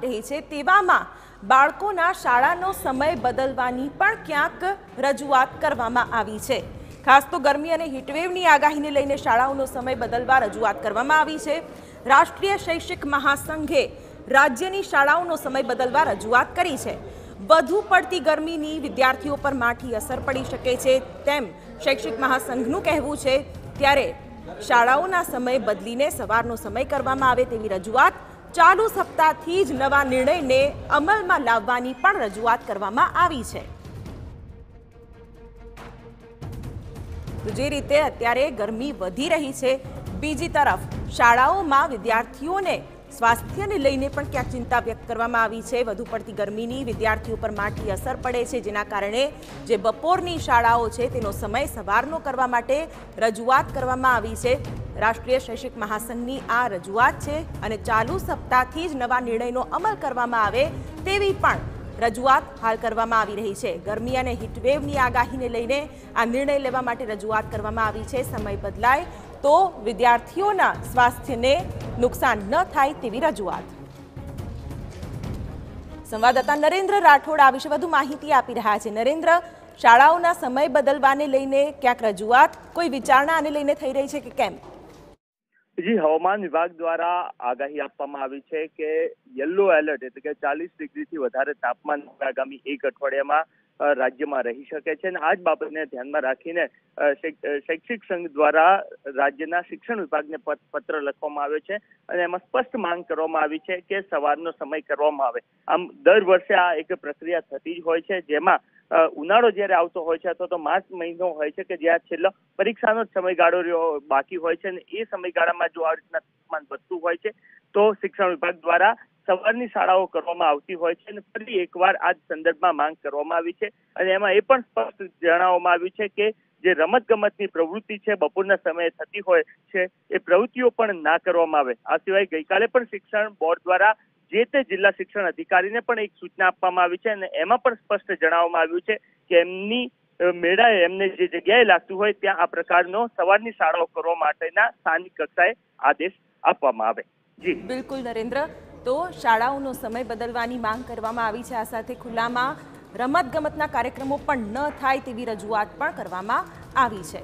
આવી રહી છે. તેવામાં બાળકોના શાળાનો સમય બદલવાની પણ ક્યાંક રજૂઆત કરવામાં આવી છે. ખાસ તો ગરમી અને હીટવેવની આગાહીને લઈને શાળાઓનો સમય બદલવા રજૂઆત કરવામાં આવી છે. રાષ્ટ્રીય શૈક્ષિક મહાસંઘે રાજ્યની શાળાઓનો સમય બદલવા રજૂઆત કરી છે. વધુ પડતી ગરમીની વિદ્યાર્થીઓ પર માઠી અસર પડી શકે છે તેમ શૈક્ષિક મહાસંઘનું કહેવું છે. ત્યારે શાળાઓના સમય બદલીને સવારનો સમય કરવામાં આવે તેવી રજૂઆત ચાલુ સપ્તાહથી જ નવા નિર્ણયને અમલમાં લાવવાની પણ રજૂઆત કરવામાં આવી છે. જે રીતે અત્યારે ગરમી વધી રહી છે, બીજી તરફ શાળાઓમાં વિદ્યાર્થીઓને સ્વાસ્થ્યને લઈને પણ ક્યાંક ચિંતા વ્યક્ત કરવામાં આવી છે. વધુ પડતી ગરમીની વિદ્યાર્થીઓ પર માઠી અસર પડે છે, જેના કારણે જે બપોરની શાળાઓ છે, તેનો સમય સવારનો કરવા માટે રજૂઆત કરવામાં આવી છે. રાષ્ટ્રીય શૈક્ષિક મહાસંઘની આ રજૂઆત છે અને ચાલુ સપ્તાહથી જ નવા નિર્ણયનો અમલ કરવામાં આવે તેવી પણ રજૂઆત હાલ કરવામાં આવી રહી છે. ગરમી અને હીટવેવની આગાહીને લઈને આ નિર્ણય લેવા માટે રજૂઆત કરવામાં આવી છે. સમય બદલાય તો વિદ્યાર્થીઓના સ્વાસ્થ્યને નુકસાન ન થાય તેવી રજૂઆત. સંવાદદાતા નરેન્દ્ર રાઠોડ આ વિશે વધુ માહિતી આપી રહ્યા છે. નરેન્દ્ર, શાળાઓના સમય બદલવાને લઈને ક્યાંક રજૂઆત, કોઈ વિચારણા આને લઈને થઈ રહી છે કે કેમ? જી, હવામાન વિભાગ દ્વારા આગાહી આપવામાં આવી છે કે યલો એલર્ટ એટલે કે ચાલીસ ડિગ્રીથી વધારે તાપમાન આગામી એક અઠવાડિયામાં રાજ્યમાં રહી શકે છે અને આ જ બાબતને ધ્યાનમાં રાખીને શૈક્ષિક સંઘ દ્વારા રાજ્યના શિક્ષણ વિભાગને પત- પત્ર લખવામાં આવ્યો છે અને એમાં સ્પષ્ટ માંગ કરવામાં આવી છે કે સવારનો સમય કરવામાં આવે. આમ, દર વર્ષે આ એક પ્રક્રિયા થતી જ હોય છે જેમાં ઉનાળો જ્યારે આવતો હોય છે અથવા તો માર્ચ મહિનો હોય છે કે જ્યાં છેલ્લો પરીક્ષાનો જ સમયગાળો રહ્યો બાકી હોય છે અને એ સમયગાળામાં જો આ રીતના તાપમાન વધતું હોય છે, તો શિક્ષણ વિભાગ દ્વારા સવારની શાળાઓ કરવામાં આવતી હોય છે અને ફરી એકવાર આ સંદર્ભમાં માંગ કરવામાં આવી છે. અને એમાં એ પણ સ્પષ્ટ જણાવવામાં આવ્યું છે કે જે રમત ગમતની પ્રવૃત્તિ છે, બપોરના સમયે થતી હોય છે, એ પ્રવૃત્તિઓ પણ ના કરવામાં આવે. આ સિવાય ગઈકાલે પણ શિક્ષણ બોર્ડ દ્વારા જે તે જિલ્લા શિક્ષણ અધિકારીને પણ એક સૂચના આપવામાં આવી છે અને એમાં પણ સ્પષ્ટ જણાવવામાં આવ્યું છે કે એમની મેળાએ એમને જે જગ્યાએ લાગતું હોય ત્યાં આ પ્રકારનો સવારની શાળાઓ કરવા માટેના સ્થાનિક કક્ષાએ આદેશ આપવામાં આવે. જી. બિલકુલ નરેન્દ્ર. તો શાળાઓનો સમય બદલવાની માંગ કરવામાં આવી છે. આ સાથે ખુલ્લામાં રમતગમતના કાર્યક્રમો પણ ન થાય તેવી રજૂઆત પણ કરવામાં આવી છે.